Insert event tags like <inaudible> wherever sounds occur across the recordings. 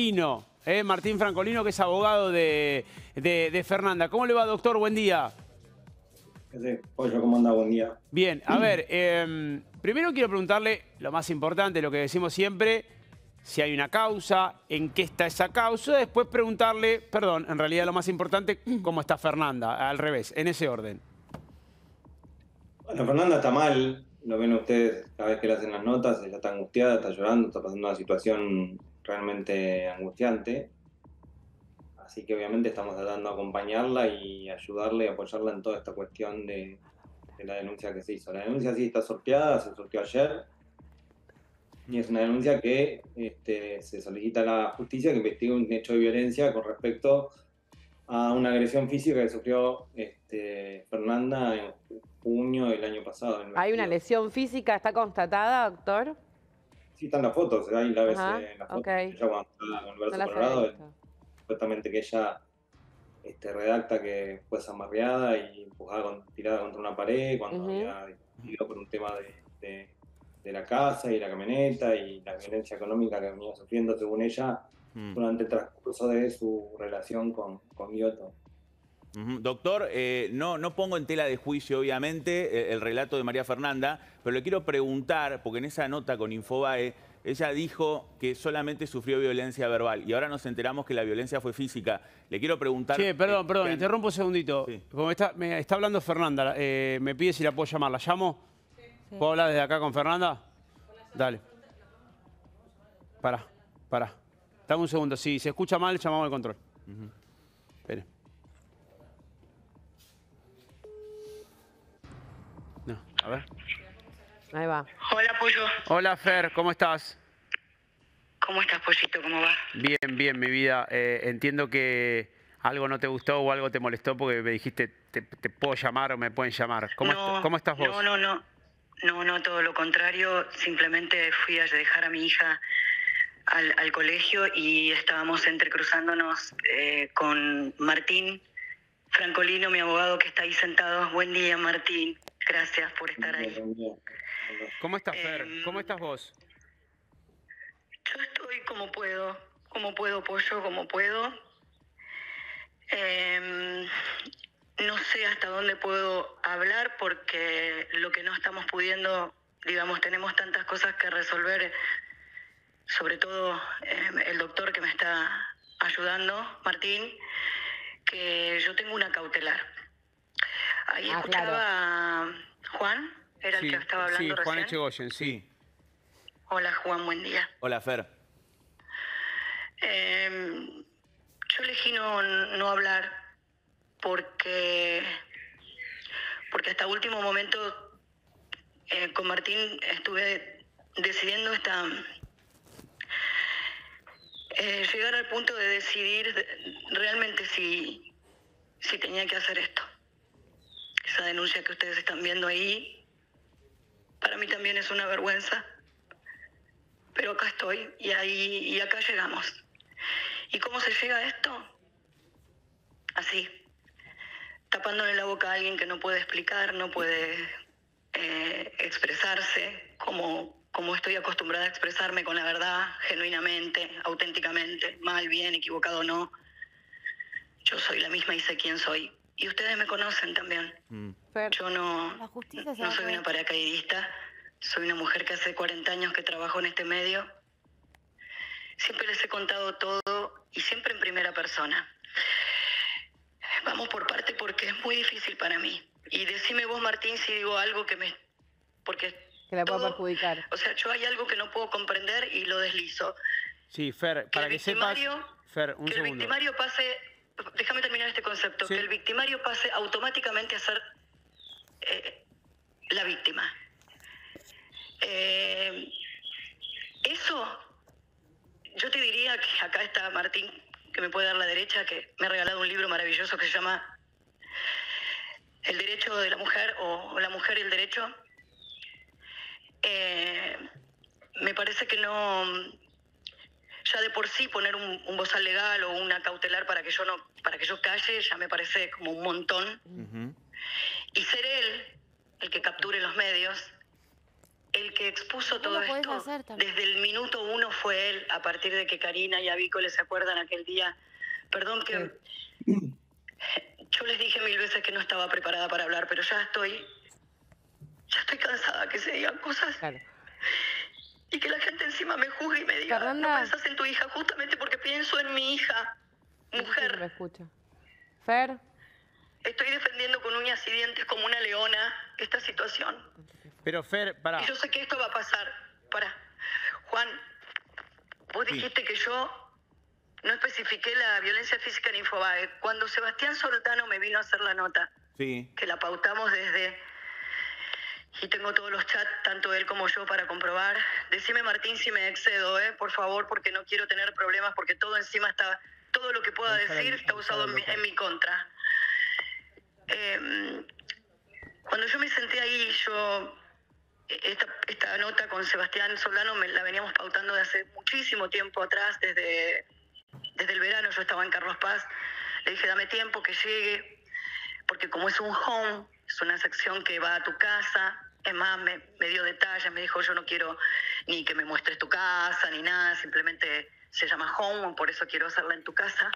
Francolino, eh, Martín Francolino, que es abogado de, de- de Fernanda. ¿Cómo le va, doctor? Buen día. Pollo, ¿cómo anda? Buen día. Bien, a ver, eh, primero quiero preguntarle lo más importante, lo que decimos siempre, si hay una causa, en qué está esa causa, después preguntarle, perdón, en realidad lo más importante, cómo está Fernanda, al revés, en ese orden. Bueno, Fernanda está mal, lo ven ustedes cada vez que le hacen las notas, ella está angustiada, está llorando, está pasando una situación realmente angustiante. Así que obviamente estamos tratando de acompañarla y ayudarle y apoyarla en toda esta cuestión de, de la denuncia que se hizo. La denuncia sí está sorteada, se sorteó ayer. Y es una denuncia que este, se solicita a la justicia que investigue un hecho de violencia con respecto a una agresión física que sufrió este, Fernanda en junio del año pasado. en ¿Hay una 22. lesión física? ¿Está constatada, doctor? Sí, están las fotos, ahí la ves Ajá, en la foto. ok. Ella cuando está con el No las he colorado, supuestamente que ella este, redacta que fue zamarreada y empujada, con- tirada contra una pared cuando había discutido por un tema de, de- de la casa y la camioneta y la violencia económica que venía sufriendo, según ella, Mm. durante el transcurso de su relación con, con Giotto. Doctor, eh, no, no pongo en tela de juicio, obviamente, eh, el relato de María Fernanda, pero le quiero preguntar, porque en esa nota con Infobae, ella dijo que solamente sufrió violencia verbal y ahora nos enteramos que la violencia fue física. Le quiero preguntar... Sí, perdón, eh, perdón, ¿qué han- interrumpo un segundito. Sí. Como está, me está hablando Fernanda, eh, me pide si la puedo llamar. ¿La llamo? ¿Puedo hablar desde acá con Fernanda? Dale. Para, para. Dame un segundo. Si se escucha mal, llamamos al control. A ver. Ahí va. Hola, Pollo. Hola, Fer, ¿cómo estás? ¿Cómo estás, Pollito? ¿Cómo va? Bien, bien, mi vida. Eh, entiendo que algo no te gustó o algo te molestó porque me dijiste, te, te puedo llamar o me pueden llamar. ¿Cómo, no, est- cómo estás vos? No, no, no. No, no, todo lo contrario. Simplemente fui a dejar a mi hija al, al colegio y estábamos entrecruzándonos eh, con Martín Francolino, mi abogado que está ahí sentado. Buen día, Martín. Gracias por estar ahí. ¿Cómo estás, Fer? Em, ¿Cómo estás vos? Yo estoy como puedo, como puedo, pollo, como puedo. Em, no sé hasta dónde puedo hablar porque lo que no estamos pudiendo, digamos, tenemos tantas cosas que resolver, sobre todo em, el doctor que me está ayudando, Martín, que yo tengo una cautelar. Ahí Ah, escuchaba a Juan, era el Sí, que estaba sí, hablando Juan recién. Echegoyen, sí. Hola Juan, buen día. Hola, Fer. Eh, yo elegí no, no hablar porque, porque hasta último momento eh, con Martín estuve decidiendo esta, eh, llegar al punto de decidir de- realmente si, si tenía que hacer esto. Esa denuncia que ustedes están viendo ahí, para mí también es una vergüenza pero acá estoy y ahí y acá llegamos. ¿Y cómo se llega a esto? Así, tapándole la boca a alguien que no puede explicar, no puede eh, expresarse como, como estoy acostumbrada a expresarme con la verdad, genuinamente, auténticamente, mal, bien, equivocado, no. Yo soy la misma y sé quién soy. Y ustedes me conocen también. Mm. Fer, Yo no, La no soy una paracaidista, soy una mujer que hace 40 años que trabajo en este medio. Siempre les he contado todo y siempre en primera persona. Vamos por parte porque es muy difícil para mí. Y decime vos, Martín, si digo algo que me... Porque que puede todo- perjudicar. O sea, yo hay algo que no puedo comprender y lo deslizo. Sí, Fer, para el que sepas... victimario- Fer, un que el victimario pase, déjame terminar este concepto, Sí. que el victimario pase automáticamente a ser eh, la víctima. Eh, eso, yo te diría que acá está Martín, que me puede dar la derecha, que me ha regalado un libro maravilloso que se llama El derecho de la mujer o La mujer y el derecho. Eh, me parece que no, ya de por sí poner un, un bozal legal o una cautelar para que yo no para que yo calle ya me parece como un montón. Y ser él el que capture los medios el que expuso ¿Cómo todo esto hacer desde el minuto uno fue él, a partir de que Karina y Avico les acuerdan aquel día. Perdón que yo les dije mil veces que no estaba preparada para hablar, pero ya estoy, ya estoy cansada que se digan cosas. Claro. Y que la gente encima me juzgue y me diga, Fernanda. no pensás en tu hija justamente porque pienso en mi hija, mujer. me escucha. Fer. Estoy defendiendo con uñas y dientes como una leona esta situación. Pero Fer, pará. Y yo sé que esto va a pasar. Para. Juan, vos Sí. dijiste que yo no especifiqué la violencia física en Infobae. Cuando Sebastián Soltano me vino a hacer la nota, Sí. que la pautamos desde... Y tengo todos los chats, tanto él como yo, para comprobar. Decime, Martín, si me excedo, ¿eh? Por favor, porque no quiero tener problemas, porque todo encima está... Todo lo que pueda decir está usado en mi, en mi contra. Em, cuando yo me senté ahí, yo esta, esta nota con Sebastián Solano me la veníamos pautando de hace muchísimo tiempo atrás, desde, desde el verano yo estaba en Carlos Paz, le dije dame tiempo que llegue, porque como es un home, es una sección que va a tu casa, es más, me, dio detalles, me dijo yo no quiero ni que me muestres tu casa, ni nada, simplemente se llama home, por eso quiero hacerla en tu casa,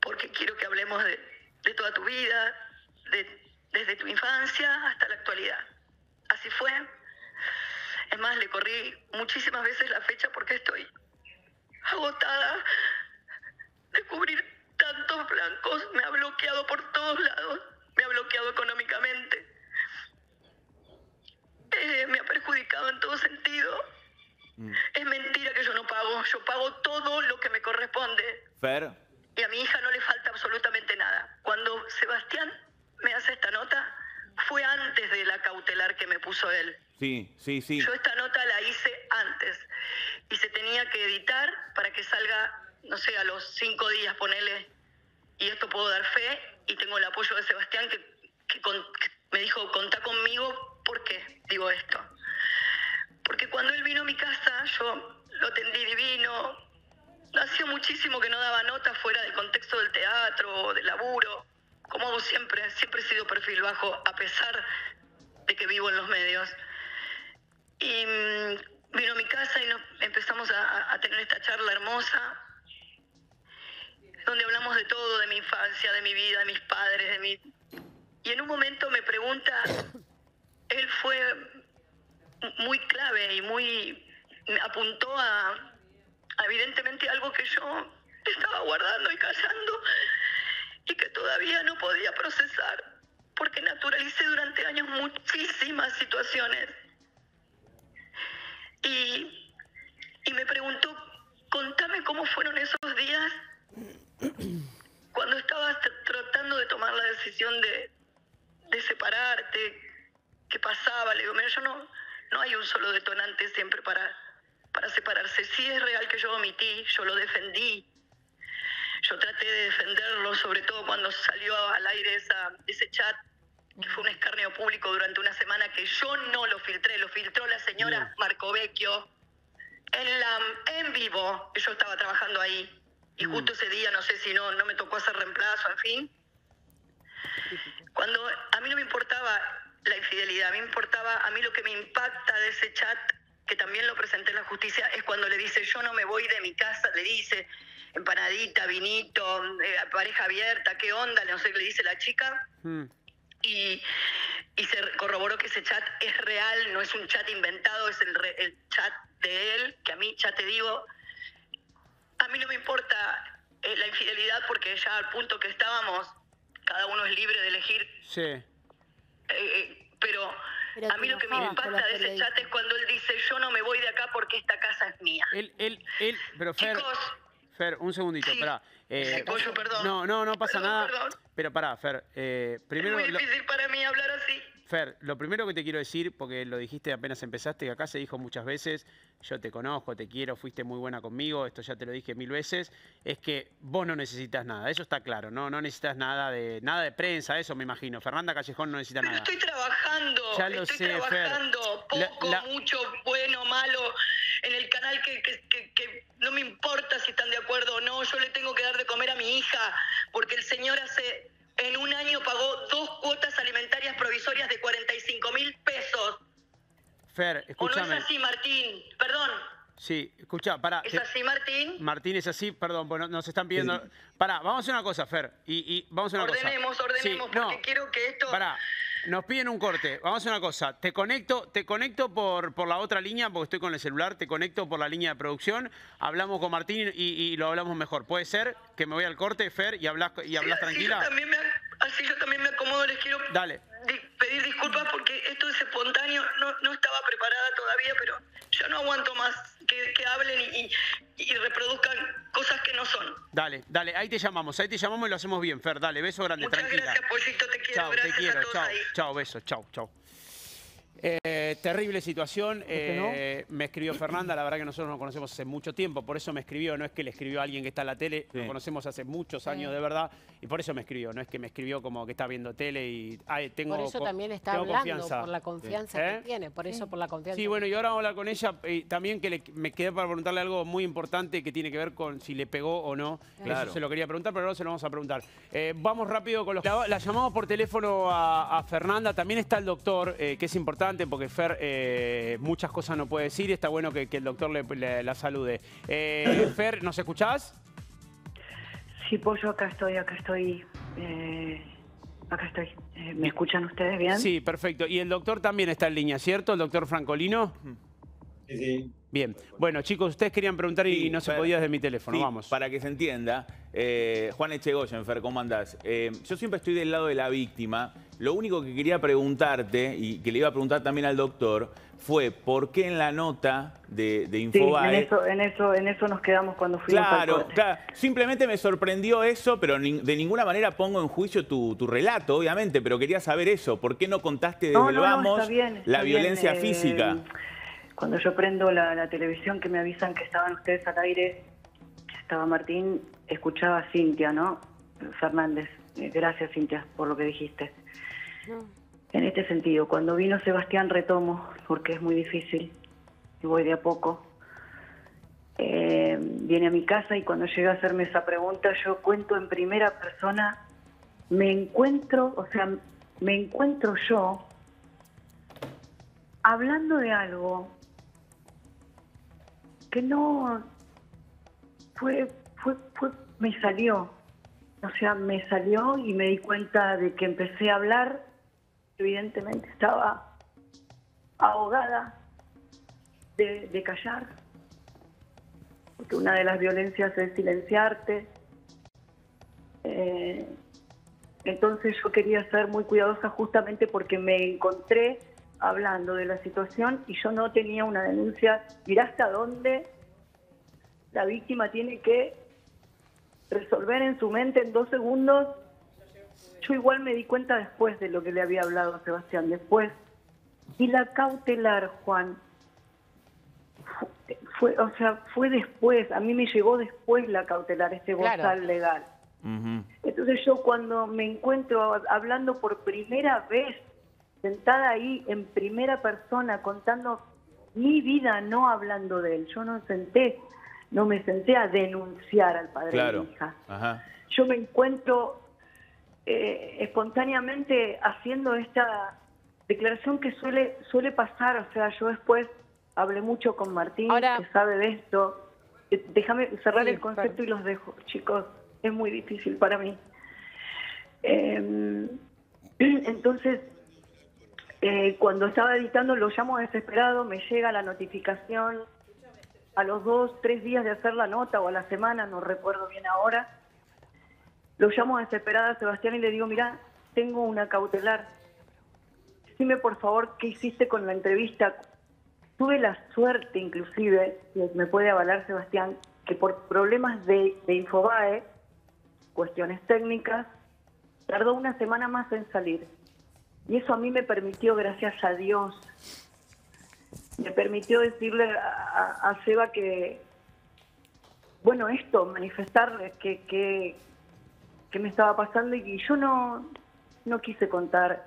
porque quiero que hablemos de, toda tu vida, de- desde tu infancia hasta la actualidad. Así fue. Es más, le corrí muchísimas veces la fecha porque estoy agotada de cubrir tantos blancos. Me ha bloqueado por todos lados. Bloqueado económicamente. Eh, me ha perjudicado en todo sentido. Mm. Es mentira que yo no pago. Yo pago todo lo que me corresponde Fer, y a mi hija no le falta absolutamente nada. Cuando Sebastián me hace esta nota, fue antes de la cautelar que me puso él. sí, sí, sí. Yo esta nota la hice antes y se tenía que editar para que salga, no sé, a los cinco días, ponele, esto puedo dar fe y tengo el apoyo de Sebastián que, me dijo, contá conmigo, ¿por qué digo esto? Porque cuando él vino a mi casa, yo lo atendí divino, hacía muchísimo que no daba nota fuera del contexto del teatro del laburo. Como hago siempre, siempre he sido perfil bajo, a pesar de que vivo en los medios. Y mm, vino a mi casa y empezamos a tener esta charla hermosa, donde hablamos de todo, de mi infancia, de mi vida, de mis padres, de mi... Y en un momento me pregunta, él fue muy clave y muy... apuntó a, a evidentemente algo que yo estaba guardando y callando y que todavía no podía procesar, porque naturalicé durante años muchísimas situaciones. Y, y me preguntó, contame cómo fueron esos días cuando estabas tr- tratando de tomar la decisión de, de separarte, qué pasaba. Le digo, mira, yo no, no hay un solo detonante siempre para, para separarse. Sí es real que yo omití, yo lo defendí, yo traté de defenderlo, sobre todo cuando salió al aire esa, ese chat, que fue un escarnio público durante una semana, que yo no lo filtré, lo filtró la señora Marcovecchio en, la, en vivo, que yo estaba trabajando ahí. Y justo ese día, no sé si no, no me tocó hacer reemplazo, en fin. Cuando a mí no me importaba la infidelidad, a mí me importaba, a mí lo que me impacta de ese chat, que también lo presenté en la justicia, es cuando le dice, yo no me voy de mi casa, le dice, empanadita, vinito, eh, pareja abierta, ¿qué onda? No sé, le dice la chica. Mm. Y, y se corroboró que ese chat es real, no es un chat inventado, es el, re- el chat de él, que a mí, ya te digo, a mí no me importa eh, la infidelidad porque ya al punto que estábamos, cada uno es libre de elegir Sí. eh, eh, pero, Pero a mí lo que me impacta de ese chat es cuando él dice, yo no me voy de acá porque esta casa es mía. Él, él, él, pero Fer, Chicos, Fer, un segundito, Sí. pará. Eh, Sí, Pollo, perdón. No, no, no pasa Perdón, nada. perdón. Pero pará, Fer, eh, primero, es muy lo- difícil para mí hablar así. Fer, lo primero que te quiero decir, porque lo dijiste apenas empezaste, que acá se dijo muchas veces, yo te conozco, te quiero, fuiste muy buena conmigo, esto ya te lo dije mil veces, es que vos no necesitas nada, eso está claro, no, no necesitas nada de nada de prensa, eso me imagino. Fernanda Callejón no necesita Pero nada. estoy trabajando, Ya lo estoy sé, Fer. trabajando, La- poco, la- mucho, bueno, malo, en el canal que, que- que- que no me importa si están de acuerdo o no, yo le tengo que dar de comer a mi hija, porque el señor hace, en un año pagó dos cuotas alimentarias provisorias de 45 mil pesos. Fer, ¿O no escúchame. es así, Martín? Perdón, Sí, escucha, pará. ¿es te- así, Martín? Martín es así, perdón, bueno, nos están pidiendo. Pará, vamos a hacer una cosa, Fer. Y, y vamos a hacer una Ordenemos, cosa. ordenemos, Sí, no, porque quiero que esto... Pará, nos piden un corte. Vamos a hacer una cosa. Te conecto, te conecto por, por la otra línea, porque estoy con el celular, te conecto por la línea de producción. Hablamos con Martín y, y lo hablamos mejor. ¿Puede ser que me voy al corte, Fer, y hablas, y hablas Sí, tranquila? Así yo, también me, así yo también me acomodo, les quiero Dale. pedir disculpas porque esto es espontáneo, no, no estaba preparada todavía, pero yo no aguanto más que, que hablen y, reproduzcan cosas que no son. Dale, dale, ahí te llamamos, ahí te llamamos y lo hacemos bien, Fer. Dale, beso grande, Muchas tranquila. gracias, Pollito, te quiero, Chao, te quiero, a todos chao, ahí. chao, besos, chao, chao. Eh, terrible situación. no? eh, Me escribió Fernanda, la verdad que nosotros nos conocemos hace mucho tiempo, por eso me escribió, no es que le escribió a alguien que está en la tele, Sí. nos conocemos hace muchos años de verdad, y por eso me escribió, no es que me escribió como que está viendo tele y ay, tengo Por eso co- también está hablando, confianza. por la confianza ¿Eh? que tiene. Por eso, por la confianza. Sí, bueno, y ahora vamos a hablar con ella. Y también que le- me quedé para preguntarle algo muy importante que tiene que ver con si le pegó o no. Claro. Eso se lo quería preguntar, pero ahora se lo vamos a preguntar. Eh, vamos rápido con los... La, la llamamos por teléfono a, a Fernanda. También está el doctor, eh, que es importante porque Fer eh, muchas cosas no puede decir. y Está bueno que, que el doctor le, le- la salude. Eh, <clears throat> Fer, ¿nos escuchás? Sí, Pollo, acá estoy, acá estoy. eh, acá estoy. Eh, ¿Me escuchan ustedes bien? Sí, perfecto. Y el doctor también está en línea, ¿cierto? El doctor Francolino. Sí, sí. Bien. Bueno, chicos, ustedes querían preguntar y, Sí, no se podía desde mi teléfono. Sí, Vamos. Para que se entienda, eh, Juan Echegoyen, Fer, ¿cómo andás? Eh, yo siempre estoy del lado de la víctima. Lo único que quería preguntarte, y que le iba a preguntar también al doctor, fue por qué en la nota de, de Sí, Infobae... en eso, en eso, en eso nos quedamos cuando fuimos al Claro, corte. claro. Simplemente me sorprendió eso, pero de ninguna manera pongo en juicio tu, tu relato, obviamente, pero quería saber eso. ¿Por qué no contaste desde No, vamos está bien, está la bien, violencia eh, física? Cuando yo prendo la, la televisión que me avisan que estaban ustedes al aire, estaba Martín, escuchaba a Cintia, ¿no? Fernández. Eh, Gracias, Cintia, por lo que dijiste. En este sentido, cuando vino Sebastián retomo, porque es muy difícil, y voy de a poco. Eh, viene a mi casa y cuando llega a hacerme esa pregunta, yo cuento en primera persona, me encuentro, o sea, me encuentro yo hablando de algo que no fue, fue, fue, me salió. O sea, me salió y me di cuenta de que empecé a hablar. Evidentemente estaba ahogada de, callar. Porque una de las violencias es silenciarte. Eh, entonces yo quería ser muy cuidadosa justamente porque me encontré hablando de la situación y yo no tenía una denuncia. Mirá hasta dónde la víctima tiene que resolver en su mente en dos segundos. Yo igual me di cuenta después de lo que le había hablado a Sebastián, después. Y la cautelar, Juan, fue, o sea, fue después, a mí me llegó después la cautelar, este Claro. bozal legal. Entonces yo cuando me encuentro hablando por primera vez, sentada ahí en primera persona, contando mi vida, no hablando de él, yo no senté, no me senté a denunciar al padre de Claro. mi hija. Ajá. Yo me encuentro eh, espontáneamente haciendo esta declaración que suele, suele pasar, o sea, yo después hablé mucho con Martín, Ahora- que sabe de esto. Eh, Déjame cerrar Sí, el concepto claro. y los dejo, chicos, es muy difícil para mí. Eh, <clears throat> entonces, eh, cuando estaba editando lo llamo desesperado, me llega la notificación a los dos, tres días de hacer la nota o a la semana, no recuerdo bien ahora. Lo llamo desesperada a Sebastián y le digo, mira, tengo una cautelar. Dime por favor qué hiciste con la entrevista. Tuve la suerte inclusive, y me puede avalar Sebastián, que por problemas de, Infobae, cuestiones técnicas, tardó una semana más en salir. Y eso a mí me permitió, gracias a Dios, me permitió decirle a, Seba que, bueno, esto, manifestarle que, que, que me estaba pasando y yo no, no quise contar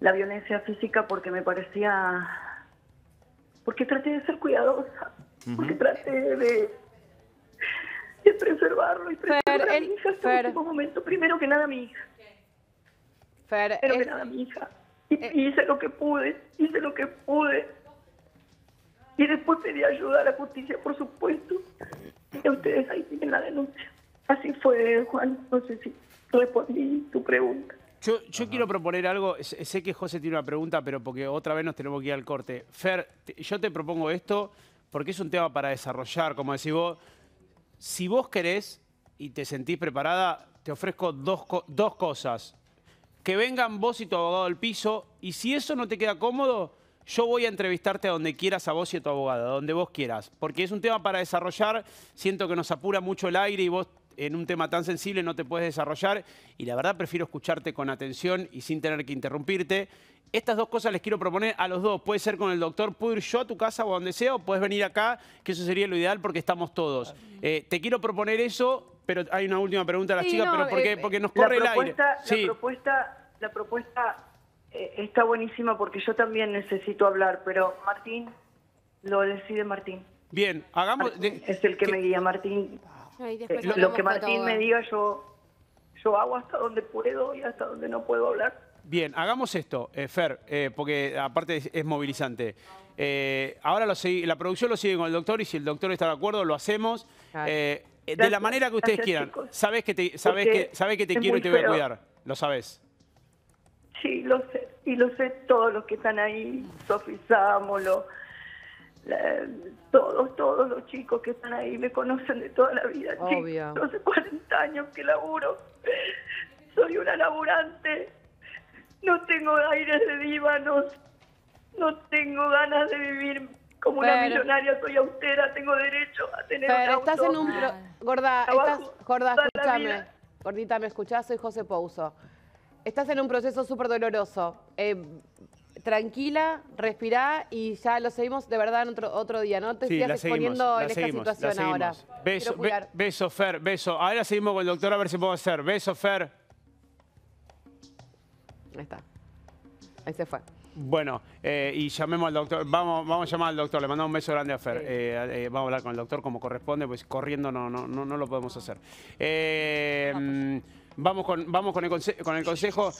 la violencia física porque me parecía, porque traté de ser cuidadosa, porque traté de, de preservarlo y preservar a mi hija hasta Fer. el último momento. Primero que nada mi hija, Fer, primero que nada mi hija. Y Eh. hice lo que pude, hice lo que pude. Y después pedí ayuda a la justicia, por supuesto. Y ustedes ahí tienen la denuncia. Así fue, Juan. No sé si respondí tu pregunta. Yo, yo quiero proponer algo, sé que José tiene una pregunta, pero porque otra vez nos tenemos que ir al corte. Fer, te- yo te propongo esto porque es un tema para desarrollar, como decís vos. Si vos querés y te sentís preparada, te ofrezco dos, co- dos cosas. Que vengan vos y tu abogado al piso, y si eso no te queda cómodo, yo voy a entrevistarte a donde quieras a vos y a tu abogado, a donde vos quieras. Porque es un tema para desarrollar, siento que nos apura mucho el aire y vos en un tema tan sensible no te puedes desarrollar y la verdad prefiero escucharte con atención y sin tener que interrumpirte. Estas dos cosas les quiero proponer a los dos. Puede ser con el doctor, puedo ir yo a tu casa o a donde sea, o puedes venir acá, que eso sería lo ideal porque estamos todos. Eh, te quiero proponer eso, pero hay una última pregunta a las Sí, chicas, no, pero porque, eh, porque nos La corre el aire. propuesta, Sí. la propuesta, la propuesta eh, está buenísima porque yo también necesito hablar, pero Martín lo decide Martín. Bien, hagamos... Es el que me guía, Martín. Eh, lo hablamos que Martín me abogado. diga, yo, yo hago hasta donde puedo y hasta donde no puedo hablar. Bien, hagamos esto, eh, Fer, eh, porque aparte es, es movilizante. Eh, ahora lo segui- la producción lo sigue con el doctor y si el doctor está de acuerdo, lo hacemos. Claro. Eh, de Gracias, la manera que ustedes gracias, quieran. chicos. Sabes que te, que, sabes que te quiero y te voy a cuidar. Lo sabes. Sí, lo sé. Y lo sé todos los que están ahí, Sofi Sámolo, la- todos, todos los chicos que están ahí me conocen de toda la vida. Obvio. chicos. Hace 40 años que laburo. Soy una laburante. No tengo aires de diva, no, no tengo ganas de vivir como una millonaria. Soy austera, tengo derecho a tener Pero un estás auto. en un... pro- Gorda, Trabajo estás... Gorda, escúchame. Gordita, ¿me escuchás? Soy José Pouso. Estás en un proceso súper doloroso. Eh, tranquila, respirá y ya lo seguimos de verdad en otro, otro día. No te Sí, sigas exponiendo en esta seguimos, la situación ahora. Beso, be- beso, Fer, beso. Ahora seguimos con el doctor a ver si puedo hacer. Beso, Fer. Ahí está. Ahí se fue. Bueno, eh, y llamemos al doctor. Vamos, vamos a llamar al doctor. Le mandamos un beso grande a Fer. Eh, eh, vamos a hablar con el doctor como corresponde, pues corriendo no, no, no, no lo podemos hacer. Eh, mm, vamos, con, vamos con, el conse- con el consejo.